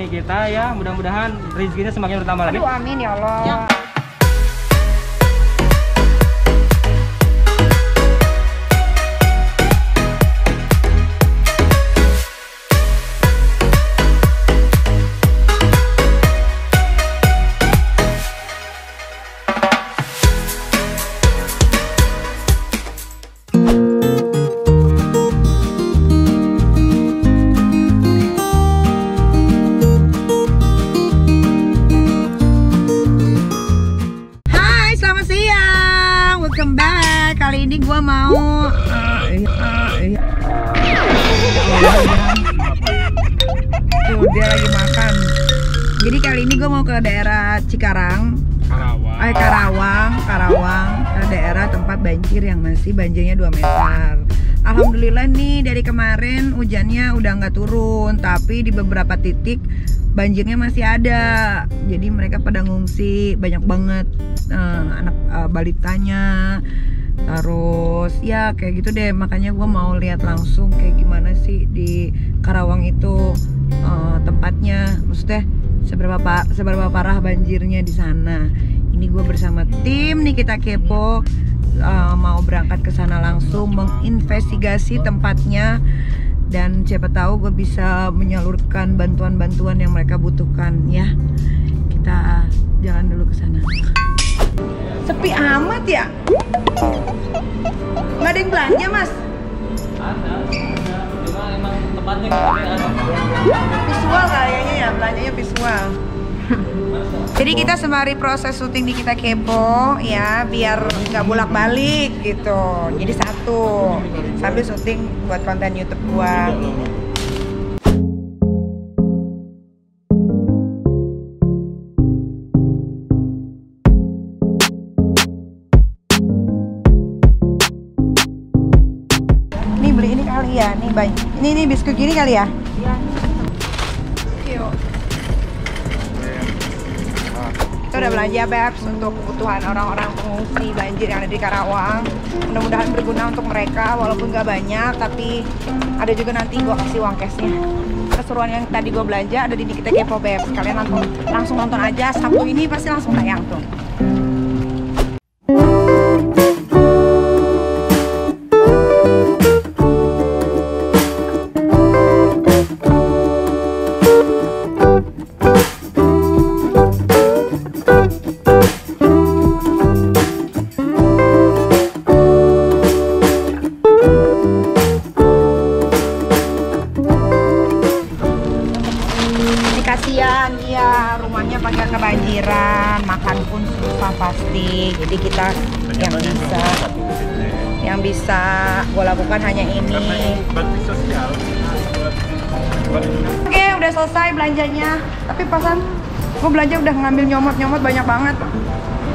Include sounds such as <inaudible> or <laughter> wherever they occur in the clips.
bermanfaat. Nikita ya. Mudah-mudahan rezekinya semakin bertambah lagi. Aduh amin ya Allah. Hai, mau ke daerah Cikarang, Karawang. eh Karawang, Karawang, ke daerah tempat banjir yang masih banjirnya 2 meter. Alhamdulillah nih dari kemarin hujannya udah nggak turun, tapi di beberapa titik banjirnya masih ada. Jadi mereka pada ngungsi banyak banget eh, anak eh, balitanya. Terus ya kayak gitu deh, makanya gue mau lihat langsung kayak gimana sih di Karawang itu eh, tempatnya, maksudnya seberapa pa- seberapa parah banjirnya di sana. Ini gue bersama tim nih kita kepo eh, mau berangkat ke sana langsung menginvestigasi tempatnya dan siapa tahu gue bisa menyalurkan bantuan-bantuan yang mereka butuhkan ya. Kita jalan dulu ke sana. Sepi amat ya? Nggak ada yang belanja mas? Tempatnya ada. Visual kayaknya ya, belanjanya visual. Jadi kita sembari proses syuting di kita kepo ya biar nggak bolak balik gitu. Jadi satu sambil syuting buat konten YouTube gua. Nih baik. Ini ini biskuit gini kali ya? Yuk. Kita udah belanja Babs untuk kebutuhan orang-orang pengungsi banjir yang ada di Karawang. Mudah-mudahan berguna untuk mereka walaupun nggak banyak tapi ada juga nanti gua kasih uang cashnya. Keseruan yang tadi gue belanja ada di kita Kepo Babs. Kalian langsung langsung nonton aja Sabtu ini pasti langsung tayang tuh. Kebanjiran, makan pun susah pasti. Jadi kita yang bisa yang bisa gue lakukan hanya ini. Oke, udah selesai belanjanya. Tapi pasan gue belanja udah ngambil nyomot-nyomot banyak banget.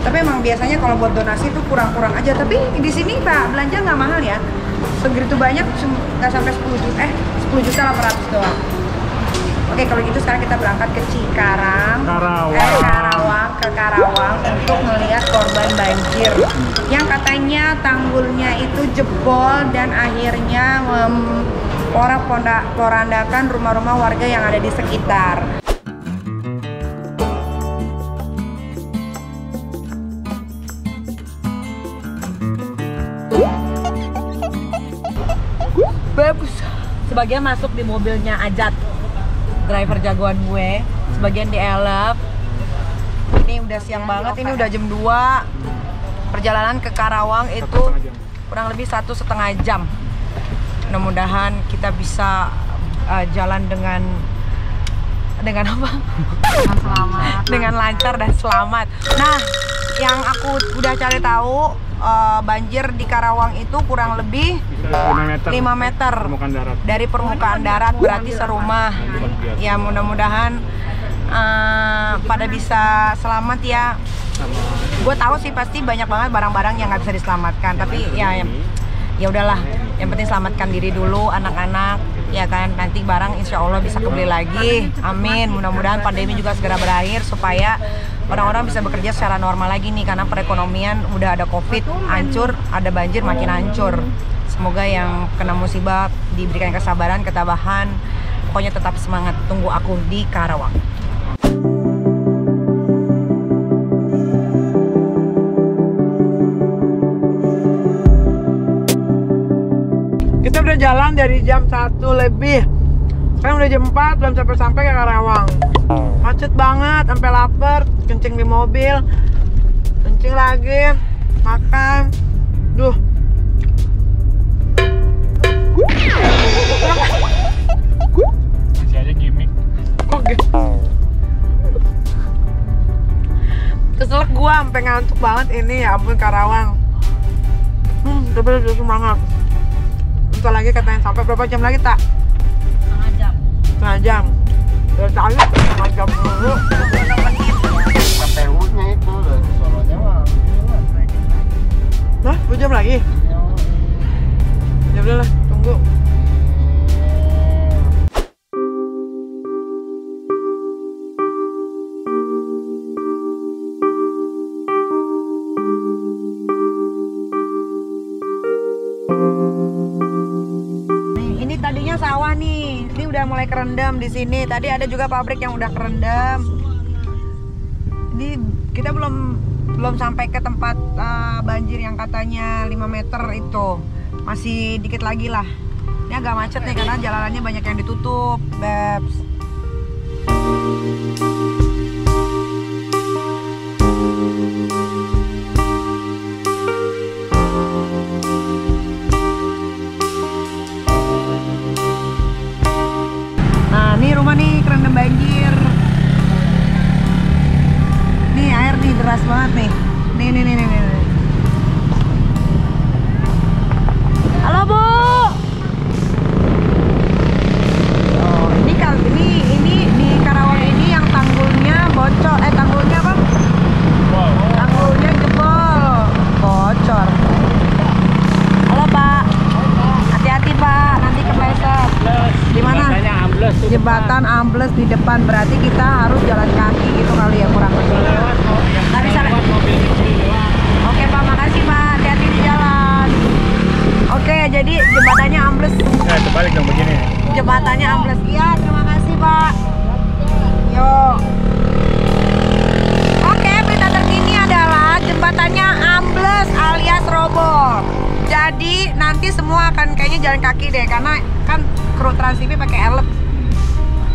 Tapi emang biasanya kalau buat donasi itu kurang-kurang aja. Tapi di sini pak belanja nggak mahal ya. Segitu banyak nggak sampai 10 juta, eh 10 juta 800 doang. Oke, kalau gitu sekarang kita berangkat ke Cikarang, Karawang. eh, ke Karawang untuk melihat korban banjir. Yang katanya tanggulnya itu jebol dan akhirnya mem- porak ponda- porandakan rumah-rumah warga yang ada di sekitar. Sebagian masuk di mobilnya Ajat driver jagoan gue sebagian di elep ini udah siang banget ini udah jam 2 perjalanan ke Karawang itu kurang lebih satu setengah jam. Mudah-mudahan kita bisa uh, jalan dengan dengan apa? Selamat. dengan lancar dan selamat. Nah yang aku udah cari tahu uh, banjir di Karawang itu kurang lebih 5 meter. 5 meter. Permukaan darat. dari permukaan darat berarti serumah. Ya mudah-mudahan eh, pada bisa selamat ya. Gue tahu sih pasti banyak banget barang-barang yang nggak bisa diselamatkan tapi ya ya- ya udahlah. Yang penting selamatkan diri dulu anak-anak ya kan. Nanti barang insya Allah bisa kebeli lagi. Amin. Mudah-mudahan pandemi juga segera berakhir supaya orang-orang bisa bekerja secara normal lagi nih karena perekonomian udah ada covid hancur ada banjir makin hancur. Semoga yang kena musibah diberikan kesabaran ketabahan. Pokoknya tetap semangat. Tunggu aku di Karawang Kita udah jalan dari jam 1 lebih. Sekarang udah jam 4 belum sampai-sampai ke Karawang. Macet banget, sampai lapar, kencing di mobil. Kencing lagi, makan. Duh. Masih aja gimmick. Keselak gua sampai ngantuk banget ini ya ampun Karawang. Hmm, tapi udah semangat. Bentar lagi katanya sampai berapa jam lagi tak? Setengah jam. Setengah jam. Dari tadi setengah jam dulu. KPU-nya itu dari. Nah, dua jam lagi. Ya udah lah, nih. Ini udah mulai kerendam di sini. Tadi ada juga pabrik yang udah kerendam. Ini kita belum belum sampai ke tempat uh, banjir yang katanya 5 meter itu. Masih dikit lagi lah. Ini agak macet nih karena jalanannya banyak yang ditutup, Babs. Akan kayaknya jalan kaki deh karena kan kru Trans TV pakai elep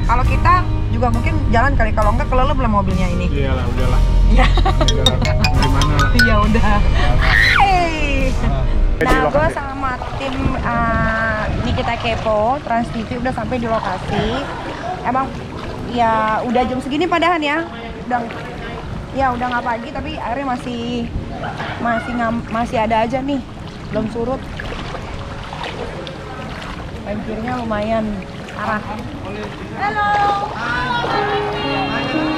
kalau kita juga mungkin jalan kali kalau enggak kelelep belum mobilnya ini Iyalah, udahlah. Iya. Gimana lah. ya udah hey. Nah, gue sama tim uh, Nikita Kepo Trans TV udah sampai di lokasi. Emang ya udah jam segini padahan ya. Udah ya udah nggak pagi tapi airnya masih masih masih ada aja nih. Belum surut. Banjirnya lumayan parah. Halo. Jadi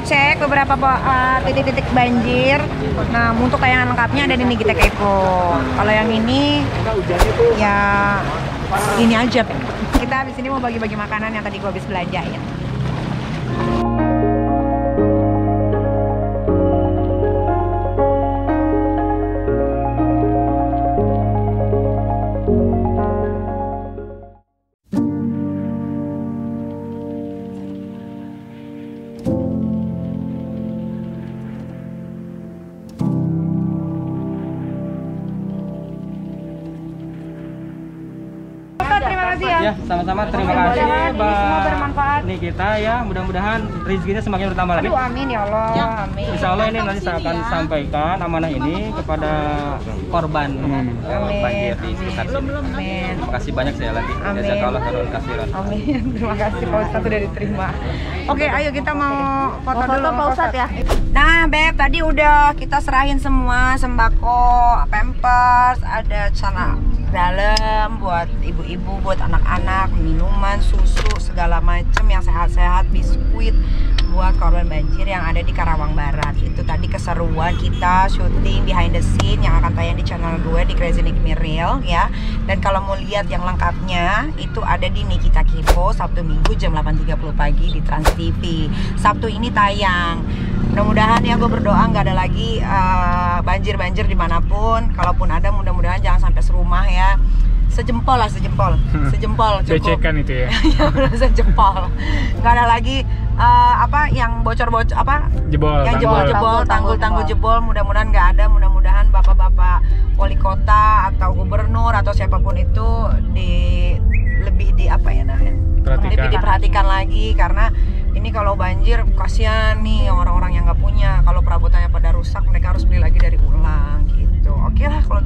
ngecek beberapa uh, titik-titik banjir. Nah, untuk tayangan lengkapnya ada di Nikita Kepo. Kalau yang ini ya ini aja. Kita habis ini mau bagi-bagi makanan yang tadi gua habis belanja terima kasih ya. Ya, Ya, sama-sama terima kasih Mudah-mudahan ini semua Mbak bermanfaat. Nikita ya. Mudah-mudahan rezekinya semakin bertambah lagi. Aduh amin ya Allah. Amin. Insya Allah ini nanti saya akan sampaikan amanah ini kepada korban Amin. banjir di sekitar sini. Amin. Terima kasih banyak sekali lagi. Amin. Jazakallah khairan kasiran. Amin. <laughs> Terima kasih Pak Ustadz udah diterima. Oke, ayo kita mau foto, Foto dulu Pak Ustadz ya. Nah, Beb, tadi udah kita serahin semua sembako, pampers, ada celana dalam buat ibu-ibu, buat anak-anak, minuman, susu, segala macem yang sehat-sehat, biskuit buat korban banjir yang ada di Karawang Barat. Itu tadi keseruan kita syuting behind the scene yang akan tayang di channel gue di Crazy Nick Miril ya. Dan kalau mau lihat yang lengkapnya itu ada di Nikita Kipo Sabtu Minggu jam 8.30 pagi di Trans TV. Sabtu ini tayang mudah-mudahan ya gue berdoa nggak ada lagi eh, banjir-banjir di mana pun kalaupun ada mudah-mudahan jangan sampai serumah ya sejempol lah sejempol sejempol cukup Becekan itu ya. <laughs> ya udah sejempol nggak ada lagi eh, apa yang bocor-bocor apa Jebol. yang tanggul. jebol-jebol Tanggul, tanggul-tanggul jebol. jebol mudah-mudahan nggak ada mudah-mudahan bapak-bapak wali kota atau gubernur atau siapa pun itu di lebih di apa ya nah Perhatikan. lebih diperhatikan lagi karena ini kalau banjir kasihan nih orang-orang yang nggak punya. Kalau perabotannya pada rusak mereka harus beli lagi dari ulang gitu. Oke lah kalau